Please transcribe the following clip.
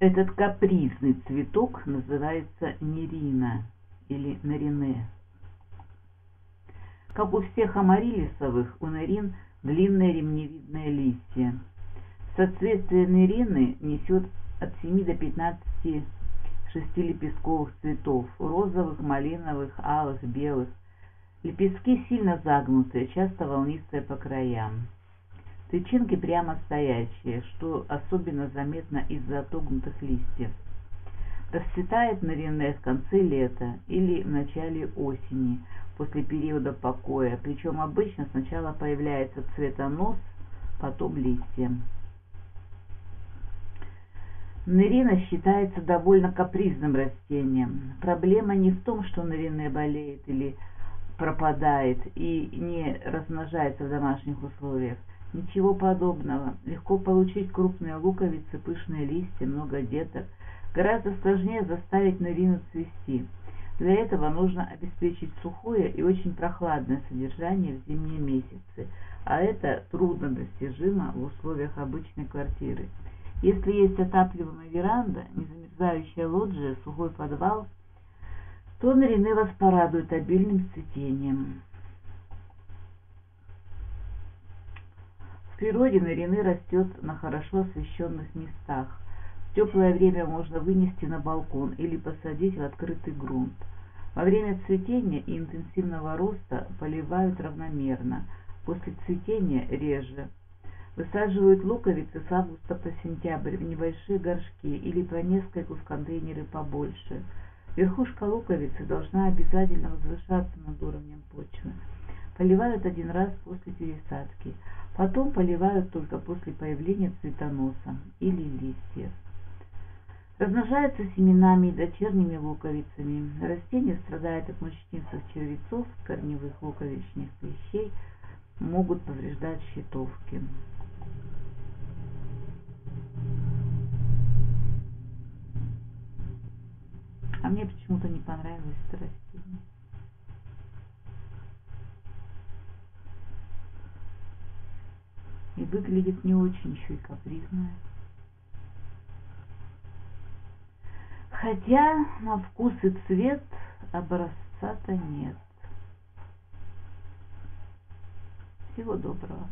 Этот капризный цветок называется нерина или нарине. Как у всех амарилисовых, у нарин длинные ремневидные листья. Соответствие нерины несет от 7 до 15 шестилепестковых цветов – розовых, малиновых, алых, белых. Лепестки сильно загнутые, часто волнистые по краям. Тычинки прямо стоящие, что особенно заметно из-за отогнутых листьев. Расцветает на рене в конце лета или в начале осени, после периода покоя, причем обычно сначала появляется цветонос, потом листья. Нерина считается довольно капризным растением. Проблема не в том, что Нерине болеет или пропадает и не размножается в домашних условиях. Ничего подобного. Легко получить крупные луковицы, пышные листья, много деток. Гораздо сложнее заставить нарину цвести. Для этого нужно обеспечить сухое и очень прохладное содержание в зимние месяцы, а это трудно достижимо в условиях обычной квартиры. Если есть отапливаемая веранда, незамерзающая лоджия, сухой подвал, то Нарине вас порадует обильным цветением. Природе нарины растет на хорошо освещенных местах. В теплое время можно вынести на балкон или посадить в открытый грунт. Во время цветения и интенсивного роста поливают равномерно, после цветения реже. Высаживают луковицы с августа по сентябрь в небольшие горшки или по нескольку в контейнеры побольше. Верхушка луковицы должна обязательно возвышаться над уровнем почвы. Поливают один раз после пересадки. Потом поливают только после появления цветоноса или листьев. Размножаются семенами и дочерними луковицами. Растение страдает от мучнистых червецов, корневых луковичных клещей, могут повреждать щитовки. А мне почему-то не понравилось это растение. И выглядит не очень еще и капризная. Хотя на вкус и цвет образца-то нет. Всего доброго.